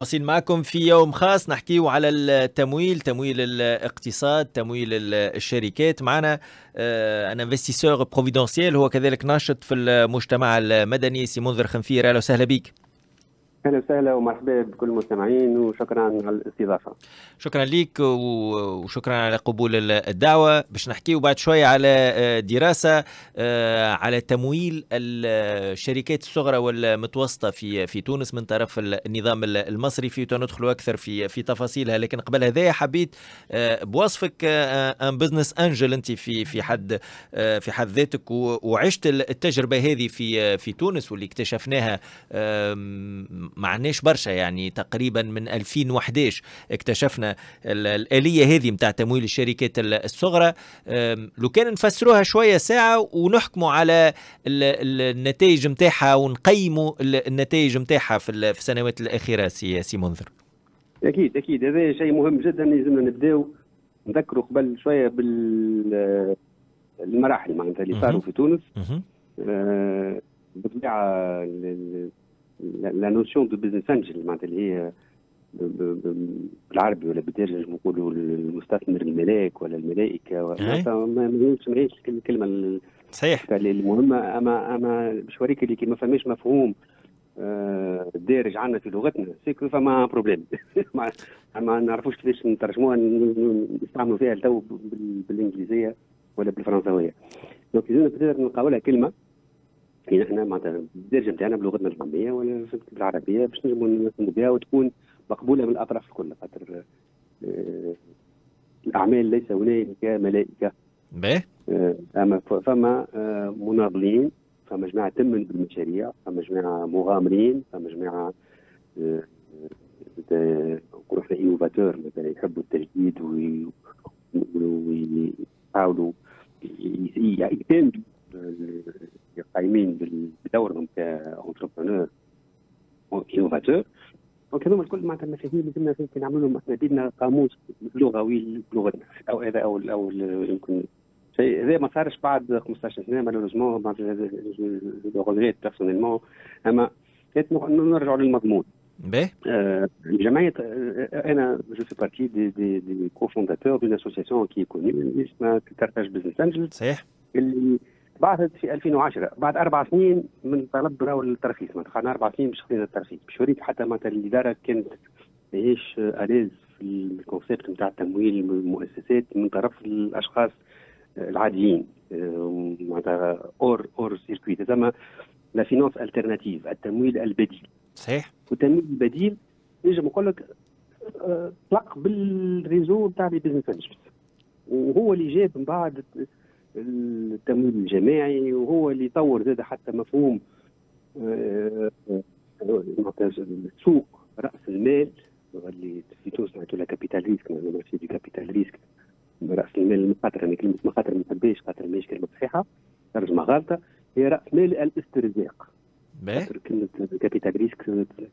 واصلين معكم في يوم خاص نحكيه على التمويل تمويل الاقتصاد تمويل الشركات. معنا un investisseur providentiel هو كذلك ناشط في المجتمع المدني سي منذر خنفير. أهلا وسهلا بك أهلا وسهلا ومرحبا بكل المستمعين وشكرا على الاستضافة. شكرا لك وشكرا على قبول الدعوة باش نحكيو بعد شوية على آه، دراسة آه، على تمويل الشركات الصغرى والمتوسطة في في تونس من طرف النظام المصرفي وندخلوا أكثر في في تفاصيلها لكن قبل هذا حبيت آه، بوصفك un business angel أنت في في حد في حد ذاتك وعشت التجربة هذه في في تونس واللي اكتشفناها معناش برشا يعني تقريبا من 2011 اكتشفنا الآلية هذه متاع تمويل الشركات الصغرى. لو كان نفسروها شوية ساعة ونحكموا على النتائج متاعها ونقيموا النتائج متاعها في السنوات الأخيرة سي, سي منذر أكيد أكيد. هذا شيء مهم جدا لازمنا نبداو نذكروا قبل شوية بالمراحل معناتها اللي صاروا في تونس. آه، بالطبيعة la notion de business angel معناتها اللي هي بالعربي ولا بالدارجة نقولوا المستثمر الملاك ولا الملائكة ما نسمعيش الكلمة صحيح. المهمه اما أما باش نوريك اللي كي ما فماش مفهوم آه، دارج عندنا في لغتنا c'est que فما problème ما نعرفوش كيفاش نترجموها نستعملوا فيها تو بالإنجليزية ولا بالفرنساوية. donc لازمنا نلقاو لها كلمة. يعني إحنا معناتها الدرجه نتاعنا بلغتنا العاميه ولا بالعربية باش نجموا نفهموا بها وتكون مقبولة من الأطراف الكل خاطر آه الأعمال ليس هنالك ملائكة. باهي آه أما فما آه مناضلين فما جماعة تؤمن بالمشاريع فما جماعة مغامرين فما جماعة نقولوا إحنا innovateurs مثلا يحبوا التجديد ويحاولوا يعتمدوا قايمين بدورهم comme entrepreneurs innovateurs donc هذوما الكل معناتها المفاهيم لازمنا نعملوا لهم إحنا بيدنا قاموس لغوي بلغتنا أو هذا أو أو يمكن شيء. هذا ما صارش بعد 15 سنة malheureusement je regrette personnellement أما نرجعوا للمضمون. باهي آه الجمعية آه أنا je fais partie des des des cofondateurs d'une association qui est connue اسمها Carthage Business Angels صحيح. اللي بعثت في 2010 بعد أربع سنين من طلب راهو الترخيص ما دخلنا أربع سنين باش خذينا الترخيص. باش نوريك حتى معناتها الإدارة كانت ماهيش à l'aise في ال concept نتاع تمويل المؤسسات من طرف الأشخاص العاديين. معناتها hors hors circuit زعما la finance alternative التمويل البديل. صحيح. والتمويل البديل نجم نقول لك طلق بال réseau نتاع les business وهو اللي جاب من بعد التمويل الجماعي وهو اللي طور زاد حتى مفهوم آه، آه، سوق رأس المال. اللي في تونس نعطوا لها capital-risque dit capital-risque راس المال مخاطر أنا كلمه مخاطر ما نحبهاش خاطر ماهيش كلمه صحيحة. ترجمة غلطة هي رأس مال الاسترزاق. كلمة capital-risque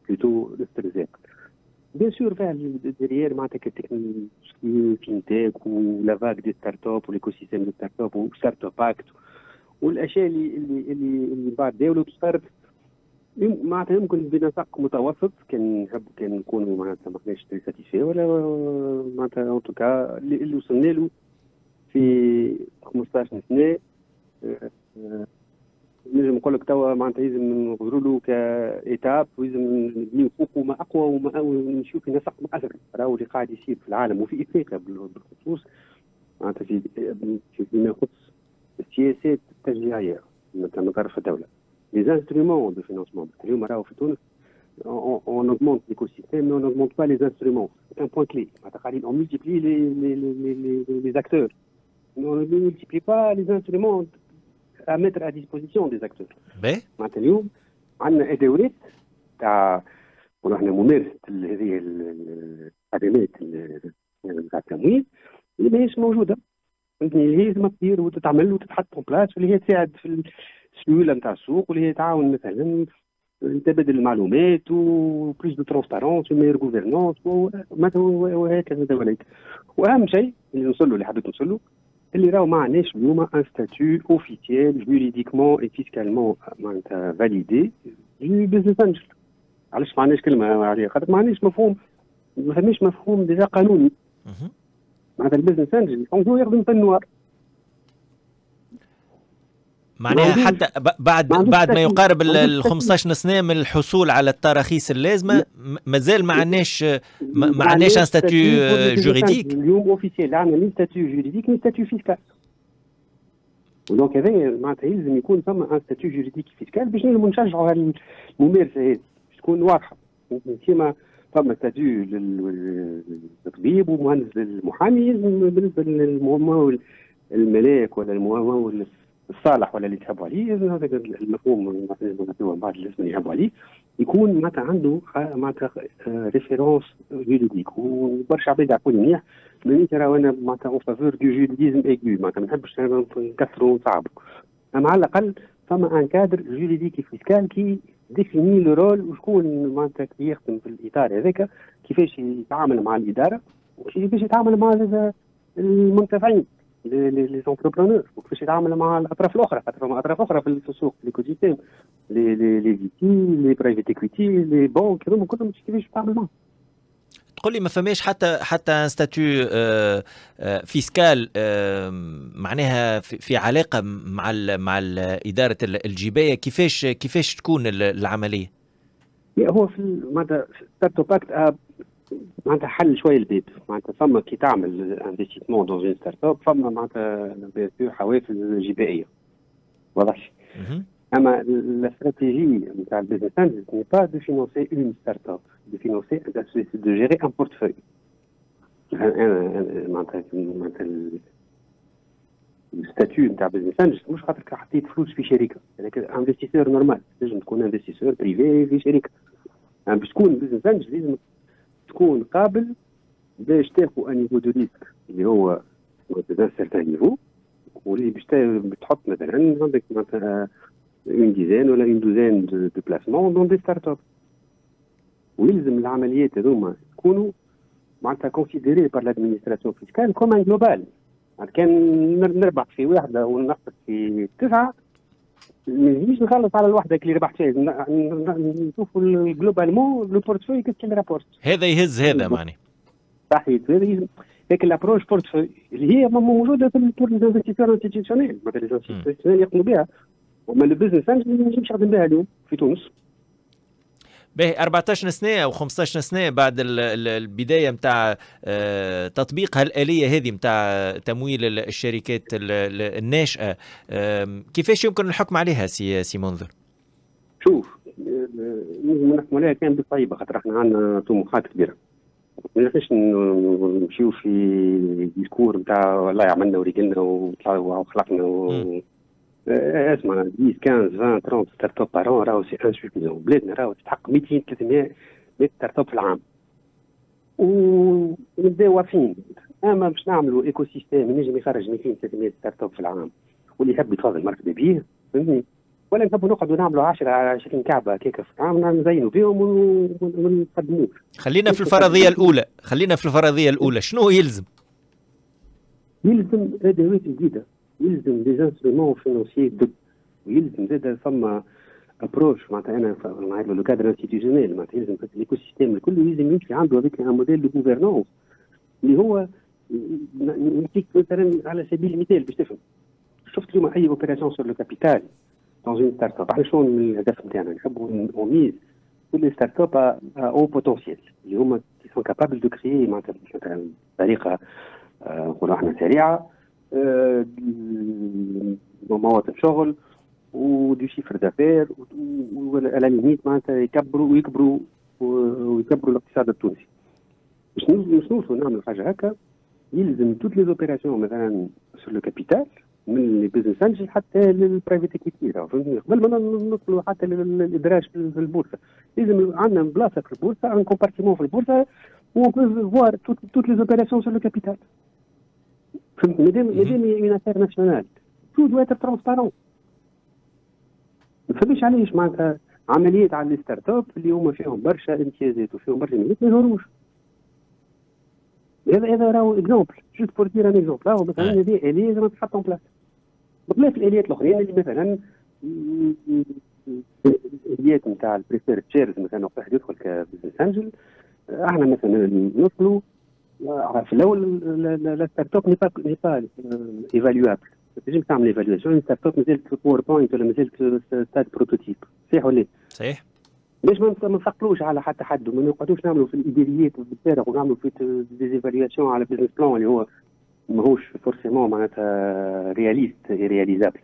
plutôt الاسترزاق. bien sûr فيها derrière معناتها fintech ولا فاك des startups و l'écosystème des startups و Startup Act والاشياء اللي اللي اللي, بعد داولوا صارت معناتها يمكن بنسق متوسط كان نحب كان نكونوا معناتها ما كناش ساتيسفي ولا معناتها ان توكا اللي وصلنا له في 15 سنه نجم نقول لك توا معناتها لازم نغزروا له كإيتاب ولازم نبنيو فوقه ما أقوى وما نشوف في نسق مؤثر راهو اللي قاعد يصير في العالم وفي إفريقيا بالخصوص معناتها في فيما يخص السياسات التشجيعيه من طرف الدولة les instruments de financement اليوم راهو في تونس on augmente l'écosystème, mais on n'augmente pas les instruments. C'est un clé. On multiplie les, les, les, les, les acteurs. On ne multiplie pas les instruments à mettre à disposition des acteurs. معناتها اليوم عندنا ادوات تاع ونحن ممارسه هذه الخدمات تاع التمويل اللي ماهيش موجوده فهمتني اللي هي لازم تصير وتتعمل وتتحط en place واللي هي تساعد في السيوله نتاع السوق واللي هي تعاون مثلا تبادل المعلومات و plus de transparence و meilleure gouvernance وهكذا دواليك واهم شيء اللي نوصل له اللي حبيت نوصل له اللي راهو ما عندناش اليوم un statut officiel juridiquement et fiscalement معناتها validé de business angel علاش ما عندناش كلمه عليه خاطر ما عندناش مفهوم ما فماش مفهوم déjà قانوني معناتها ال business angel هو يخدم في ال noir معناها حتى بعد بعد ما يقارب ال 15 سنه من الحصول على التراخيص اللازمه مازال ما عندناش ما عندناش un statut juridique اليوم officiel عندنا ni statut juridique ni statut fiscal و donc هذا معناتها يلزم يكون ثم un statut juridique fiscal باش نجموا نشجعوا الممارسه هذه تكون واضحه كيما فما statut للطبيب ومهندس للمحامي بالنسبة للممول الملاك ولا الممول الصالح ولا اللي تحبوا عليه هذا المفهوم من بعد الاسم اللي يحبوا عليه يكون معناتها عنده معناتها référence juridique وبرشا عباد يعرفوني منيح ماني ترى أنا معناتها en faveur du juridisme aigu معناتها ما نحبش نكثروا ونصعبوا أما على الأقل فما un cadre juridique et fiscal qui définit le rôle وشكون معناتها كي يخدم في الإطار هذاك كيفاش يتعامل مع الإدارة وكيفاش يتعامل مع المنتفعين. les entrepreneurs وكيفاش يتعامل مع الاطراف الاخرى خاطر فما اطراف أخرى في السوق l'écosystème les les les VC les private equity les banques هذوما كلهم كيفاش يتعامل معهم تقول لي ما فماش حتى حتى statut fiscal معناها في علاقة مع ال مع إدارة الجباية. كيفاش كيفاش تكون العملية؟ هو في معناتها Startup Act معناتها حل شوية الباب معناتها فما كي تعمل investissement dans une startup فما معناتها bien حوافز جبائية. واضح؟ أما الاستراتيجي نتاع ال business angel n'est pas de financer une startup de financer de gérer un portefeuille أنا معناتها معناتها ال statut نتاع business angel مش خاطر حطيت فلوس في شركة. هذاك investisseur normal لازم تكون investisseur privé في شركة. باش تكون business angel لازم تكون قابل باش تاخذ un niveau de risque اللي هو d'un niveau واللي باش تحط مثلا عندك مثلا une dizaine ولا une douzaine de placements dans des startups ويلزم العمليات هذوما يكونوا معناتها considérées par l'administration fiscale comme un global كان نربح في واحدة ونقص في تسعة ما نجيش نخلص على الوحدة اللي ربحت فيها نشوفوا globalement le portefeuille كيف كان rapporte هذا يهز هذا معني. صحيح هذا لكن ال approche portefeuille اللي هي موجودة في ال pour les investisseurs institutionnels مثلا يقوموا بها. وما ال business ما نجمش نخدم بها اليوم في تونس. باهي 14 سنه أو 15 سنه بعد البداية نتاع آه، تطبيق هالآلية هذه نتاع تمويل الشركات الناشئة. كيفاش يمكن الحكم عليها سي سي منذر؟ شوف نجم نحكم عليها كان بالطيبه خاطر إحنا عندنا طموحات كبيرة. ما نقدرش نمشيو في discours نتاع والله عملنا ورجلنا وخلقنا و... اسمع 10 15 20 30 startups par an راهو c'est insuffisant بلادنا راهو تستحق 200 300 startups في العام. ونبداو واقفين. أما باش نعملوا écosystème نجم يخرج 200 300 startups في العام واللي يحب يتفضل مرحبا بيه فهمتني؟ ولا نحبوا نقعدوا نعملوا 10 20 كعبة كيك في العام نزينوا بهم ونقدموه. خلينا في الفرضية الأولى خلينا في الفرضية الأولى شنو يلزم؟ يلزم أدوات جديدة. يلزم des instruments financiers d'abord ويلزم زاد فما approche معناتها أنا نعيط le cadre institutionnel معناتها يلزم ال écosystème الكل يلزم يمشي عنده هذاك un modèle de gouvernance اللي هو نعطيك مثلا على سبيل المثال باش تفهم شفت اليوم اي opération sur le capital dans une startup إحنا شنو الهدف نتاعنا نحبوا نميز كل ستارت اب أو بوتونسيال اللي هما qui sont capables de créer معناتها بطريقه نقولوا إحنا سريعه مواطن شغل و des chiffres d'affaires و à la limite معناتها يكبروا ويكبروا ويكبروا الاقتصاد التونسي. باش نوصلوا نعملوا حاجة هكا يلزم toutes les opérations مثلا sur le capital من ال business angel حتى لل private equity فهمتني قبل ما نوصلوا حتى للإدراج في البورصة. لازم عندنا بلاصة في البورصة un compartiment في البورصة voir toutes les opérations sur le capital فهمت؟ مادام مادام une affaire nationale. tout doit être transparent؟ ما فهمش علاش معناتها عمليات على ال startup اللي هما فيهم برشا امتيازات وفيهم برشا ميزات ما يظهروش هذا هذا راهو exemple juste pour dire un exemple راهو مثلا هذه اليه لازم تحط en place بخلاف الآليات الأخرين اللي مثلا الاليات نتاع ال preferred shares مثلا وقت واحد يدخل ك business angel أحنا مثلا ندخلوا في الأول ال startup n'est pas évaluable تنجم تعمل évaluation startup مازالت PowerPoint ولا مازالت stade prototype صحيح ولا صحيح باش ما نثقلوش على حتى حد وما نقعدوش نعملوا في الايدياليات بالفارغ ونعملوا في des évaluations على business plan اللي هو ماهوش forcément معناتها réaliste réalisable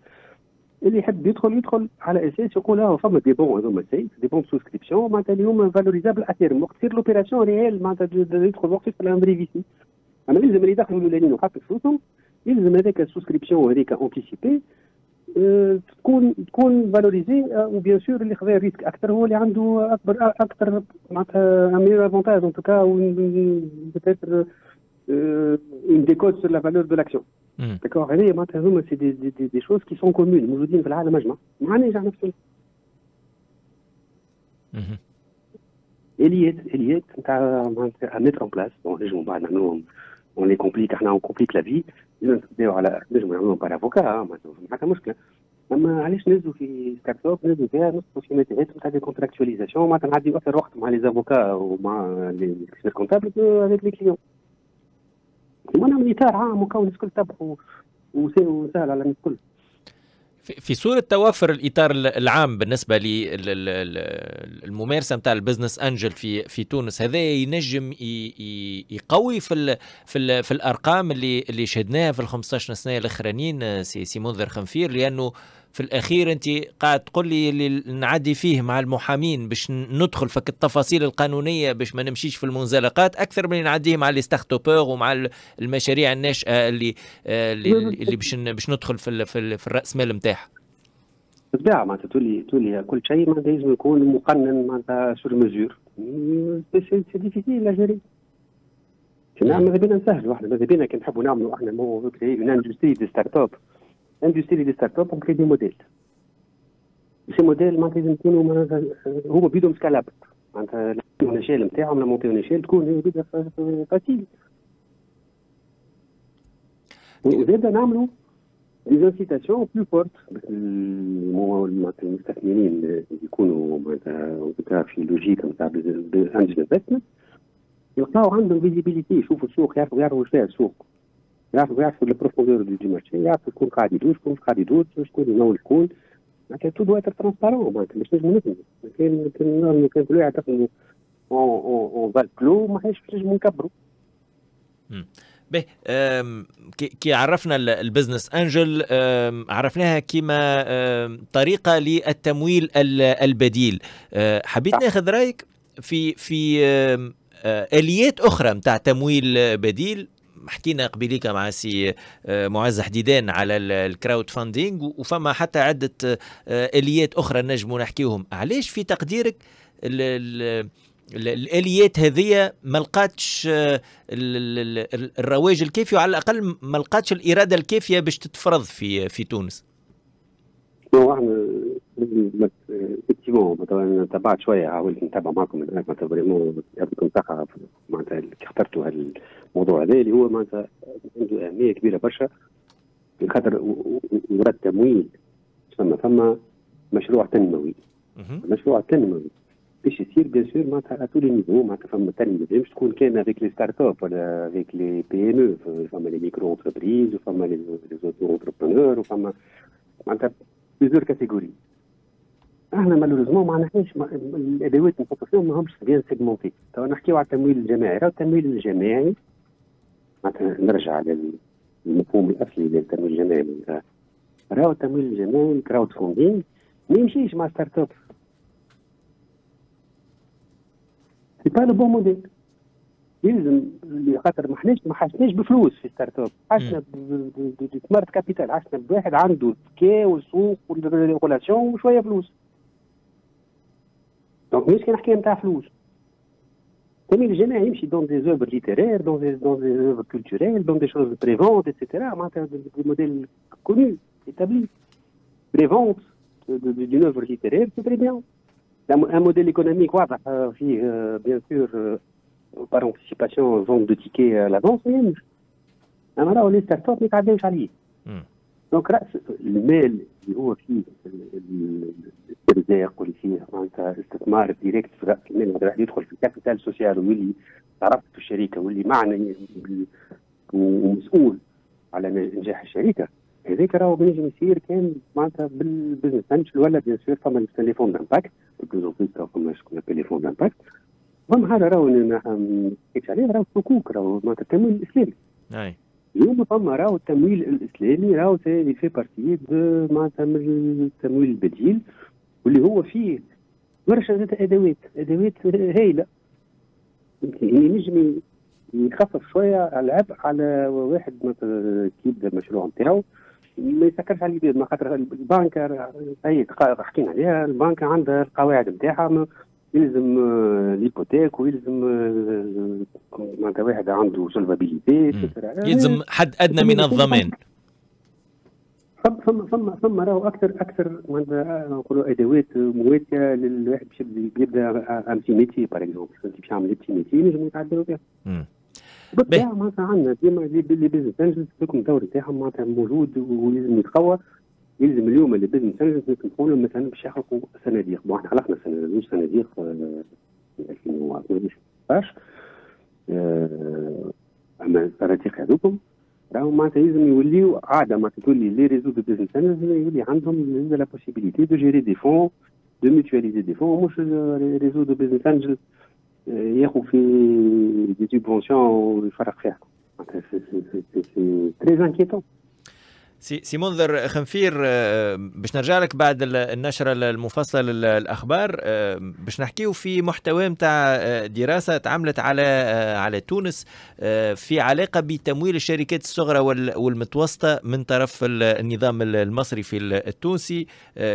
اللي يحب يدخل يدخل على أساس يقول آه فما des bons هذوما c'est des bons souscription معناتها اليوم valorisables à terme وقت تصير l'opération réelle معناتها يدخل وقت في الامريفيسي أما لازم اللي يدخلوا الأولانيين وحط فلوسهم يلزم هذاك ال souscription هذيك anticipée أه تكون تكون valorisée و bien sûr اللي خذا risque أكثر هو اللي عنده اكبر أكثر معناتها meilleur avantage en tout cas peut-être un décote sur la valeur de l'action d'accord هذه معناتها هما c'est des, des, des, des choses qui sont communes موجودين في العالم اجمع ما نرجع نفس اليات اليات نتاع معناتها mettre en place bon نجموا بعد نعملوهم on les complique إحنا on complique la vie نبداو على نجموا نعملوهم par avocat ما حتى مشكله اما علاش نزلوا في startup نزلوا فيها ندخلوا في matériel نتاع des contractualisations معناتها نعدي أكثر وقت مع les avocats ومع les comptables avec les clients نعمل اطار عام وكون الكل تبعوا وسهل على الكل. في صورة توفر الإطار العام بالنسبة للممارسة نتاع ال business angel في في تونس هذا ينجم يقوي في ال في, ال في الأرقام اللي اللي شهدناها في ال 15 سنة الأخرانيين سي منذر خنفير لأنه في الأخير أنت قاعد تقول لي اللي نعدي فيه مع المحامين باش ندخل فك التفاصيل القانونية باش ما نمشيش في المنزلقات أكثر من نعديه مع les start ومع المشاريع الناشئة اللي اللي, اللي باش باش ندخل في في, في الرأس مال نتاعها بالطبيعة معناتها تولي تولي كل شيء معناتها لازم يكون مقنن معناتها سور مزور سي ديفيسيل لا جيري نعم ماذا بينا نسهلوا؟ إحنا ماذا بينا كي نحبوا نعملوا إحنا مو اون اندستري دي ستارت اب اندستري دي ستارت اب كري دي موديل سي موديل معناتها لازم يكونوا هما بيدهم سكالابل معناتها النشال نتاعهم مونتي نشال تكون بدا فاسيل وزاد نعملوا des incitations plus fortes المستثمرين يكونوا معناتها في logique نتاع angel investment يلقاو عندهم visibilité يشوفوا السوق يعرفوا يعرفوا واش فيها السوق يعرفوا يعرفوا ال profondeur du marché يعرفوا شكون قاعد يدور شكون قاعد يدور شكون ينول شكون معناتها tout doit être transparent معناتها باش نجموا نفهموا كان كان كان كل واحد يعتقد en en vase clos ما حاش نجموا نكبروا باهي كي عرفنا ال business angel عرفناها كما طريقه للتمويل البديل حبيت ناخذ رايك في في اليات أخرى نتاع تمويل بديل حكينا قبيليك مع سي معز حديدان على ال crowdfunding وفما حتى عدة آليات أخرى نجموا نحكيهم علاش في تقديرك ال ال الآليات هذه ما لقاتش الرواج الكافي وعلى الأقل ما لقاتش الإرادة الكافية باش تتفرض في في تونس. إحنا effectivement مثلا تبعت شوية حاولت نتابع معكم من معناتها vraiment يعطيكم الصحه معناتها كي اخترتوا الموضوع هذا اللي هو معناتها عنده اهميه كبيره برشا خاطر ورد تمويل ثم ثم مشروع تنموي مشروع تنموي باش يصير bien sûr معناتها à les niveaux معناتها فما تنميه مش تكون كان avec les startups ولا avec les PME أو فما les micro-entreprises وفما les auto-entrepreneurs وفما معناتها plusieurs catégories إحنا malheureusement ما عندناش الادوات نحطوا فيهم ماهمش bien segmentés تو نحكيو على التمويل الجماعي. راه التمويل الجماعي معناتها نرجع للمفهوم الأصلي للتمويل الجماعي. راهو التمويل الجماعي ال crowdfunding ما يمشيش مع startup c'est pas le bon modèle يلزم خاطر ما حناش ما حاشتناش بفلوس في startup حاشتنا ب smart capital حاشتنا بواحد عنده ذكاء والسوق وال régulation وشوية فلوس. donc مش كان حكايه نتاع فلوس التمويل الجماعي يمشي dans des œuvres littéraires dans des dans des œuvres culturelles dans des choses prévente et cetera معناتها des modèles qu'on établit prévente des œuvres littéraires c'est très bien un modèle économique واضح فيه bien sûr par anticipation vente de tickets l'avance ما يهمش اما راهو les startups ما يتعداوش عليه donc رأس المال اللي هو فيه الاسترزاق واللي فيه معناتها استثمار direct في رأس المال هذا واحد يدخل في capital social ويولي طرف في الشركة واللي معني ومسؤول على نجاح الشركة. هذاك راهو بينجم يصير كان معناتها بال business angel ولا bien sûr فما les fonds d'impact فما شكون les fonds d'impact المهم هذا راهو نحكيش عليه راهو حقوق راهو معناتها التمويل الاسلامي أي. اليوم فما راهو التمويل الإسلامي راهو في partie معناتها من التمويل البديل واللي هو فيه برشا أدوات أدوات هايلة. يعني نجم يخفف شوية العبء على واحد مثلا يبدا المشروع نتاعو ما يسكرش على البيض ما خاطر البنك أي حكينا عليها البنك عندها القواعد نتاعها يلزم l'hypothèque ويلزم معناتها واحد عنده solvabilité يلزم حد ادنى من الضمان فما فما فما راهو أكثر أكثر معناتها نقولوا ادوات مواتيه للواحد باش يبدا ام سي ميتي باغ اكزومبل باش يعمل سي ميتي نجم يتعداو بها بالطبيعه معناتها عندنا ديما لي بيزنس انجلز دوكم الدور تاعهم معناتها موجود ولازم يتقوى يلزم اليوم اللي بزنس انجلز نقولوا مثلا باش يخلقوا صناديق. بون إحنا خلقنا زوج صناديق في 2018 أما الصناديق هذوكم راهو معناتها لازم يوليو عادة معناتها تولي لي ريزو دو بزنس. يولي عندهم لا بوسيبيليتي دو جيري دي فون de mutualiser des fonds مش réseau de business angels ياخذ في des subventions ويفرق فيها. c'est très inquiétant سي منذر خنفير آه، باش نرجع لك بعد النشرة المفصلة للاخبار آه، باش نحكيو في محتوى نتاع آه، دراسة تعملت على على تونس في علاقة بتمويل الشركات الصغرى والمتوسطة من طرف النظام المصرفي التونسي.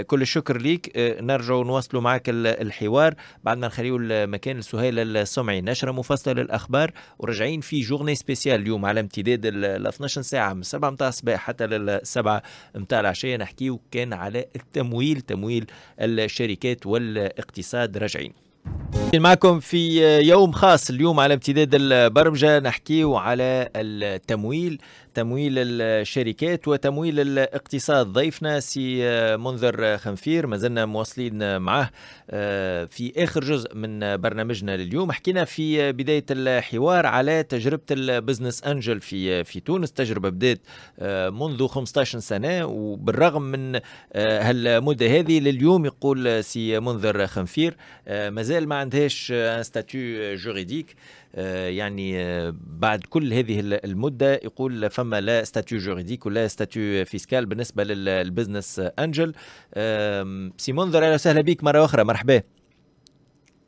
كل الشكر ليك. نرجع نواصلوا معك الحوار. بعد ما نخليو المكان لسهيل السمعي. نشرة مفصلة للأخبار وراجعين في جورني سبيسيال اليوم على امتداد ال 12 ساعة من 7 متاع الصباح حتى لل السبعة متاع العشية نحكيه كان على التمويل تمويل الشركات والاقتصاد راجعين. معكم في يوم خاص اليوم على امتداد البرمجة. نحكيه على التمويل. تمويل الشركات وتمويل الاقتصاد. ضيفنا سي منذر خنفير ما زلنا مواصلين معه آه، في آخر جزء من برنامجنا لليوم. حكينا في بداية الحوار على تجربة ال business angel في في تونس. تجربة بدأت آه، منذ 15 سنة وبالرغم من آه، هالمدة هذه لليوم يقول سي منذر خنفير مازال ما عندهاش statut juridique آه، يعني آه، بعد كل هذه المدة يقول فما لا statut juridique ولا statut fiscal بالنسبة لل business angel. سي منذر أهلا وسهلا بك مرة أخرى مرحبا.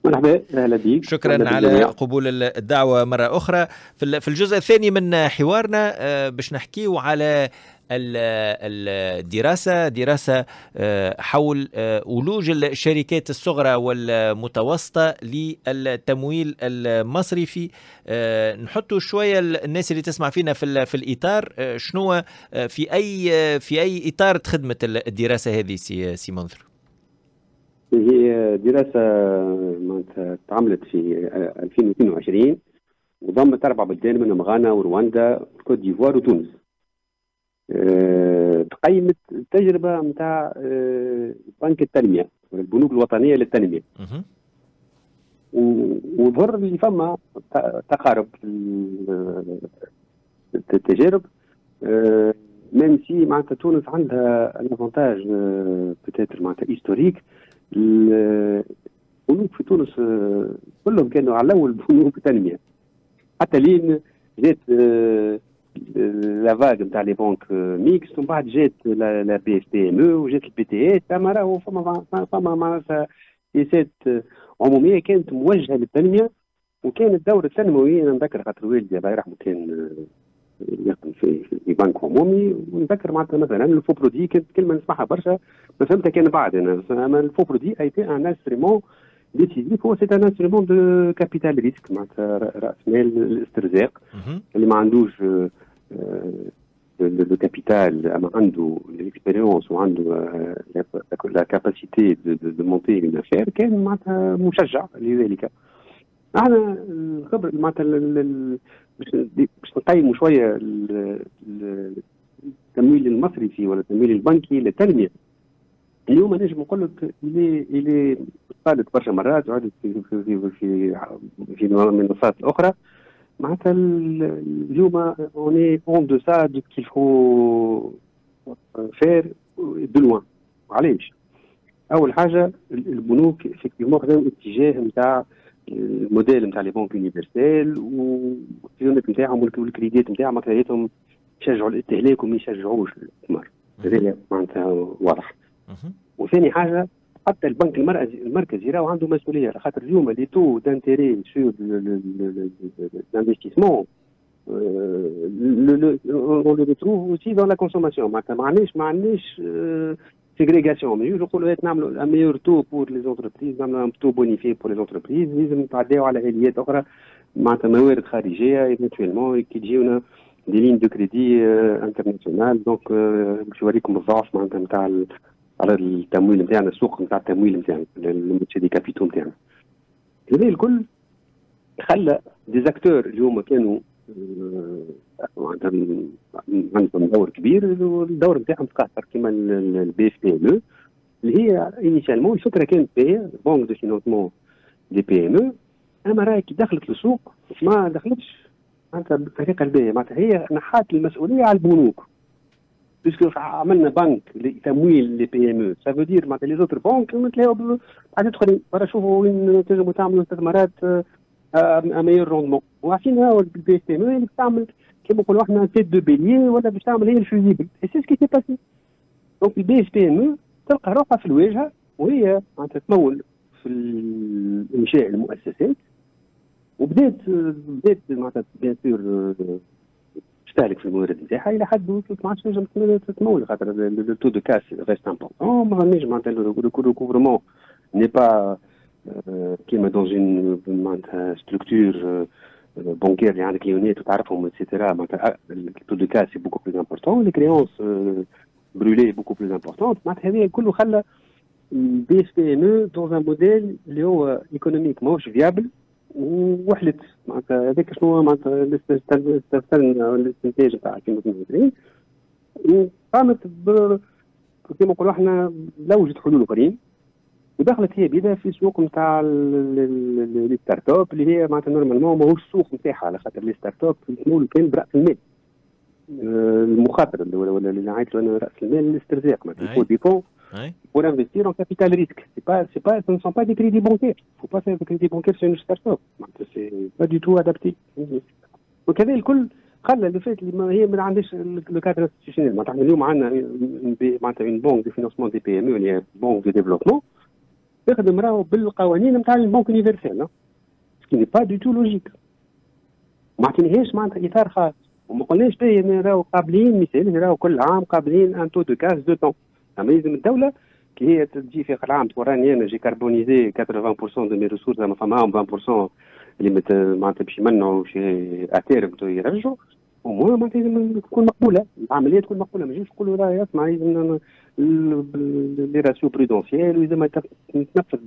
مرحبا أهلا بك شكرا على قبول الدعوة مرة أخرى. في الجزء الثاني من حوارنا آه، باش نحكيو على الدراسة دراسة آه، حول آه، ولوج الشركات الصغرى والمتوسطة للتمويل المصرفي نحطوا شوية الناس اللي تسمع فينا في, في الإطار شنو في أي في أي إطار خدمة الدراسة هذه سي, سي منذر هي دراسة معناتها تعملت في 2022 وضمت أربع بلدان منهم غانا ورواندا وكوت ديفوار وتونس. آه، تقيمت التجربه نتاع آه، بنك التنمية البنوك الوطنية للتنمية. وظهر اللي فما تقارب في التجارب. آه، même si معناتها تونس عندها l'avantage peut-être معناتها historique البنوك في تونس كلهم كانوا على الأول بنوك تنمية. حتى لين جات la vague نتاع les banques mixtes ومن بعد جات لا بي اس بي ام أو وجات البي تي اي فما راهو فما فما معناتها سياسات عمومية كانت موجهة للتنمية وكان الدور التنموي أنا نذكر خاطر والدي الله يرحمه كان يخدم في في بنك عمومي ونذكر معناتها مثلا ال faux prodi كانت كلمة نسمعها برشا ما فهمتها كان بعد أنا أما ال faux prodi était un instrument décisif هو c'est un instrument de capital risque معناتها رأس مال الاسترزاق اللي ما عندوش le capital عنده l'expérience وعنده la capacité de, de, de monter une affaire كان معناتها مشجع لذلك. إحنا الخبر معناتها باش نقيموا شوية التمويل المصرفي ولا التمويل البنكي للتنميه اليوم نجم نقول لك الي إلي قالت برشا مرات وعدت في في في في, في المنصات الاخرى معناتها اليوم on est en deçà de ce qu'il faut faire de loin علاش؟ أول حاجة البنوك effectivement خداو اتجاه نتاع الموديل نتاع les banques universelles وال clients ات نتاعهم والكريديت نتاعهم معناتها يشجعوا الاستهلاك وما يشجعوش الاستثمار هذا معناتها واضح. وثاني حاجة حتى البنك المركزي راهو عنده مسؤولية على خاطر اليوم les taux d'intérêt sur l'investissement on le retrouve aussi dans la consommation. معناتها ما عندناش ما عندناش ségrégation ما يجوز نقولوا نعملوا un meilleur taux pour les entreprises نعملوا un taux bonifié pour les entreprises لازم نتعداو على اليات أخرى معناتها موارد خارجيه éventuellement كي تجيونا des lignes de crédit internationales donc باش نوريكم الضعف معناتها نتاع على التمويل نتاعنا السوق نتاع التمويل نتاعنا ال marché des capitaux نتاعنا هذا الكل خلى des acteurs اليوم كانوا عندهم عندهم دور كبير الدور نتاعهم تكاثر كما ال BFPME اللي هي initialement الفكرة كانت باهيه banque de financement des PME أما راهي كي دخلت للسوق ما دخلتش معناتها بالطريقة الباهيه معناتها هي نحات المسؤولية على البنوك. puisque عملنا بنك لتمويل les PME ça veut dire معناتها les autres banques نتلاقوا بحاجات آخرين. برا شوفوا وين تنجموا تعملوا استثمارات ميور روندمون وعارفين هو البي إس إم أو اللي تعمل كيما نقولوا إحنا تيت دو بيلي ولا باش تعمل هي الفيزيبل اي سي سكي سي باسي دونك البي اس بي ام أو تلقى روحها في الواجهه وهي معناتها تمول في انشاء المؤسسات وبدات بدات معناتها بيان سور تستهلك في الموارد نتاعها إلى حد وصلت ما عادش تنجم تتمول خاطر لو تو دو كاس ريست امبورتون ما غنيش معناتها الريكوفرمون n'est pas كيما dans une معناتها structure bancaire اللي عندك clients ات وتعرفهم et cetera معناتها ال taux de casse beaucoup plus important les créances brûlées beaucoup plus importantes معناتها هذا كله خلى بي اس بي ام أو دون ان موديل اللي هو économique ماهوش viable وحلت معناتها هذاك شنو معناتها الاستنتاج نتاع 2022 قامت كما نقولوا إحنا لوجت حلول اخرين ودخلت هي بيدها في سوق نتاع les start-up اللي هي معناتها normalement ماهوش السوق نتاعها على خاطر les start-up نقول كان برأس المال المخاطر ولا اللي نعيط أنا رأس المال الاسترزاق معناتها des fonds pour investir en capital risque. C'est pas, c'est pas, ce ne sont pas des crédits bancaires. Il ne faut pas faire des crédits bancaires sur une start-up. C'est pas du tout adapté. وكذا الكل خلى اللي فات اللي هي ما عندهاش le cadre institutionnel معناتها اليوم عندنا معناتها une banque de financement des PME أو اللي هي banque de développement تخدم راهو بالقوانين نتاع البنك universelle ce qui est pas du tout logique ما عطيناهاش معناتها إطار خاص. وما قلناش باهي راهو قابلين مثال راهو كل عام قابلين un taux de casse de tant أما يلزم الدولة كي هي تجي في اخر العام توراني أنا j'ai carbonisé 80% de mes ressources أما فماهم 20% اللي معناتها باش يمنعوا شي à terme يرجعوا. ومو معناتها لازم تكون مقبولة. العملية تكون مقبولة. ما نجمش نقولوا راه اسمع لازم les ratios prudentiels ولازم تنفذ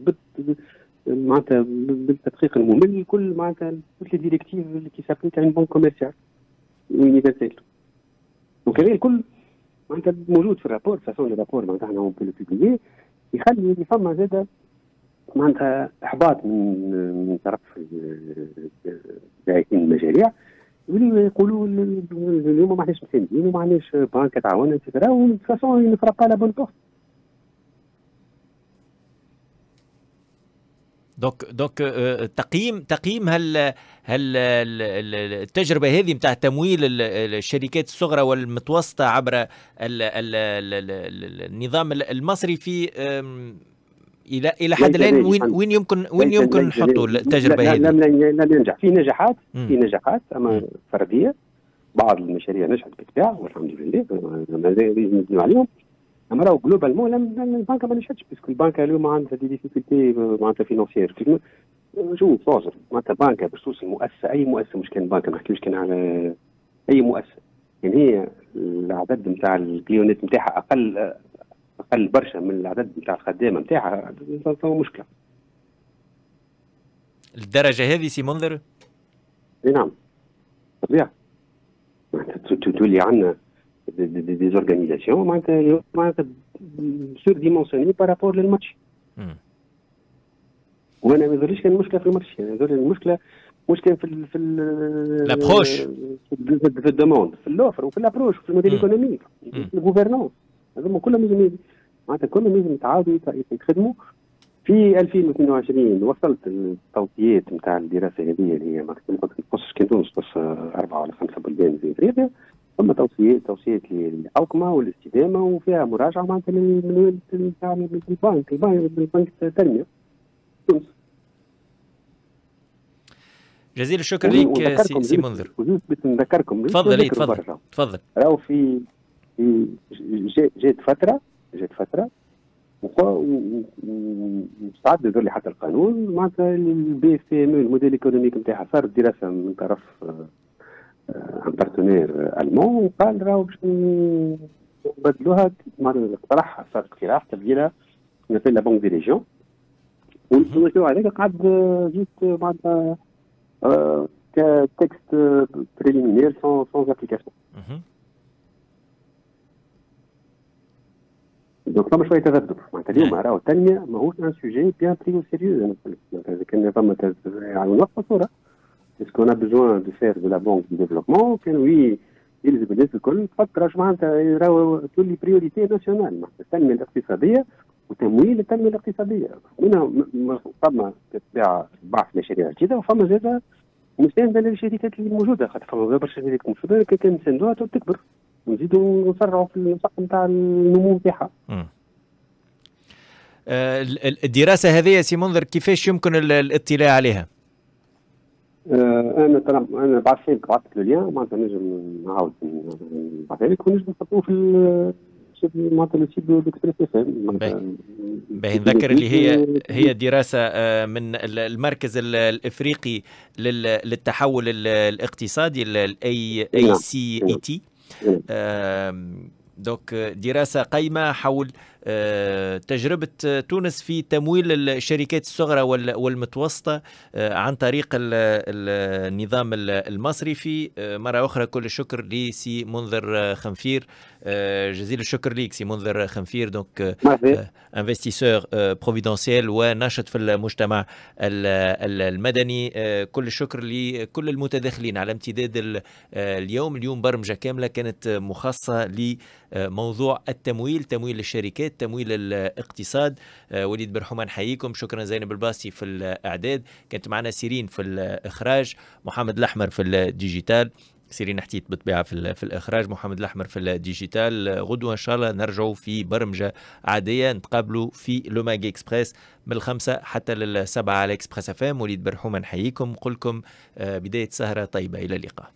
معناتها بالتدقيق الممل كل معناتها كل directive اللي qui s'applique à une banque commerciale universelle donc هذا الكل معناتها موجود في ال rapport façon ال rapport معناتها إحنا un peu يخلي اللي فما زاد معناتها إحباط من من طرف باعثين المشاريع. يوليو يقولوا اليوم ما عندناش مساندين وما عندناش بنك تعاون et cetera و façon نفرق la bonne porte donc donc تقييم تقييم هل هل التجربة هذه نتاع تمويل الشركات الصغرى والمتوسطة عبر النظام المصرفي في إلى إلى حد الآن وين وين يمكن وين يمكن نحطوا التجربة هذه؟ لم لم ينجح في نجاحات في نجاحات اما فردية. بعض المشاريع نجحت بالطبيعه والحمد لله. لازم نبنيو عليهم أما راهو globalement البنكه ما نجحتش parce que البنكه اليوم عندها des difficultés معناتها financières شوف صاصر معناتها بنكه باش توصل مؤسسه أي مؤسسة مش كان بنكه ما نحكيوش كان على أي مؤسسة. يعني هي العدد نتاع الكليونات نتاعها أقل أقل برشا من العدد نتاع الخدامه نتاعها مشكله الدرجه هذه سي منذر؟ اي نعم طبيعي تولي عندنا désorganisation معناتها معناتها surdimensionné par rapport لل marché وأنا ما يظهرليش كان المشكلة في ال marché يعني يظهر المشكلة مش كان في ال في l'approche في ال demande في ال offre وفي ال approche وفي ال modèle économique في ال gouvernance هذوما كلهم معناتها كلهم لازم يتعاودوا يخدموا في 2022 وصلت التوصيات نتاع الدراسة هذه اللي هي ما تخصش كان تونس تخص أربعة ولا خمسة بلدان في أفريقيا. ثم توصيات توصيات للحوكمه والاستدامة وفيها مراجعة معناتها من نتاع البنك. البنك التنمية. تونس. جزيل الشكر لك سي, سي منذر. نذكركم. تفضل تفضل تفضل. راهو في جات فترة جات فترة ومستعد يدير لي حتى القانون معناتها ال BFPME ال modèle économique نتاعها صارت دراسة من طرف un partenaire allemand وقال راهو باش نبدلوها معناتها اقترح صار اقتراح تبديلها نابيل la banque des régions والمشروع هذاك قعد جيت معناتها ك texte préliminaire sans sans application donc فما شوية تذبذب معناتها اليوم راهو التنميه ماهوش un sujet bien pris sérieux أنا نقول لك اذا كان فما يعني نفس الصورة est-ce qu'on a besoin de faire de la banque de développement كان oui يلزم الناس الكل تفكر اش معناتها راهو تولي priorité nationale معناتها التنميه الاقتصاديه وتمويل التنميه الاقتصاديه منها فما تتباع بعض المشاريع كذا وفما زاد مسانده للشركات اللي موجوده خاطر فما برشا شركات موجوده كان نساندوها تكبر ونزيدوا نسرعوا في النسق نتاع النمو نتاعها. آه، الدراسة هذه سي منذر كيفاش يمكن الاطلاع عليها؟ آه، أنا ترى أنا بعثت لك بعثت له اليوم معناتها نجم نعاود نبعثها لك ونجم نحطوه في معناتها ال site d'Express FM باهي. نذكر اللي هي هي دراسة آه، من المركز الإفريقي للتحول الاقتصادي ال ACET donc دراسة قايمة حول تجربة تونس في تمويل الشركات الصغرى والمتوسطة آه، عن طريق النظام المصرفي آه، مرة أخرى كل الشكر لسي منذر خنفير. جزيل الشكر ليك سي منذر خنفير. donc investisseur providentiel وناشط في المجتمع المدني. كل الشكر لكل المتداخلين على امتداد اليوم. اليوم برمجة كاملة كانت مخصصة لموضوع التمويل تمويل الشركات. تمويل الاقتصاد وليد برحومه نحييكم. شكرا زينب الباسي في الإعداد. كانت معنا سيرين في الإخراج محمد الأحمر في ال digital. سيرين حتيت بالطبيعة في, في الإخراج محمد الأحمر في ال digital. غدوة إن شاء الله نرجعوا في برمجة عادية نتقابلوا في Le Mag Express من الخمسة حتى للسبعة على Express FM. وليد برحومه نحييكم نقول لكم بداية سهرة طيبة. إلى اللقاء.